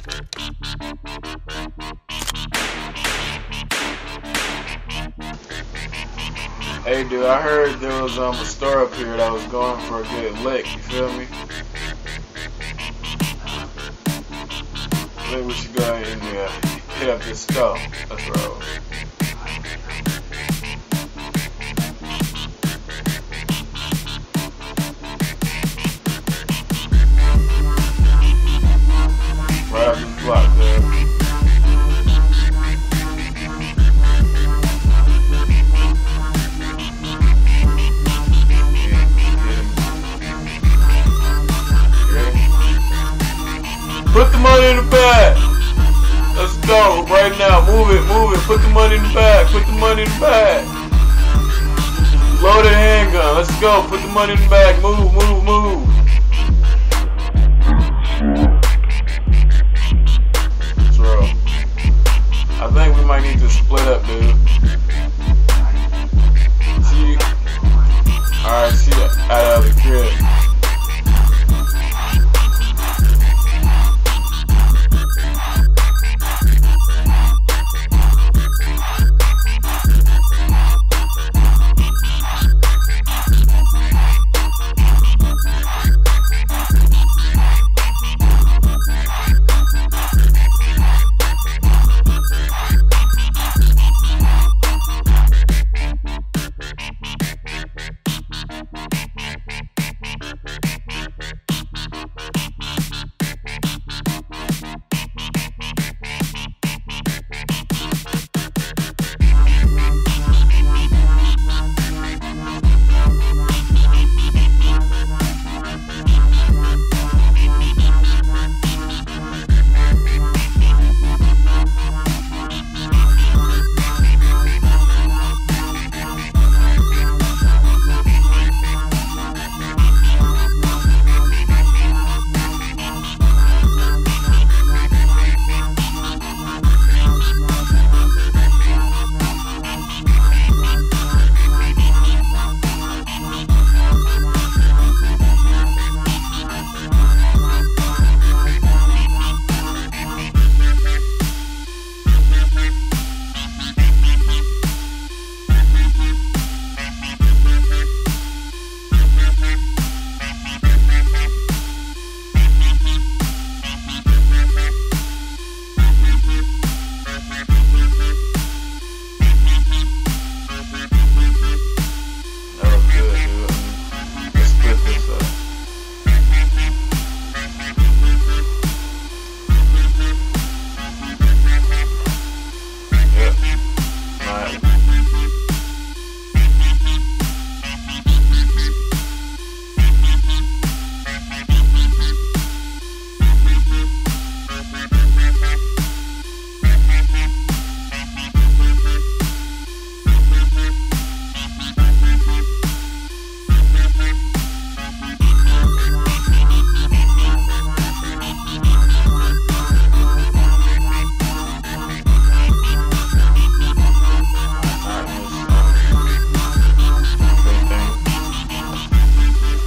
Hey dude, I heard there was um, a store up here that was going for a good lick, you feel me? I think we should go ahead and uh, hit up this store. Right money in the bag. Let's go right now. Move it, move it. Put the money in the bag. Put the money in the bag. Load the handgun. Let's go. Put the money in the bag. Move, move, move. Real. I think we might need to split up, dude. See, alright, see out of the crib.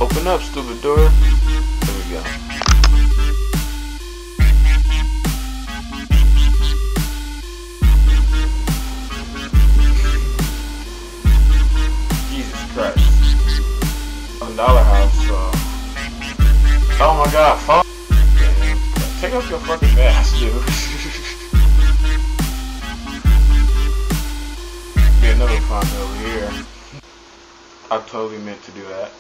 Open up, stupid door. There we go. Jesus Christ. A dollar house, so. Oh my god, fuck. Take off your fucking mask, dude. Be another fun over here. I totally meant to do that.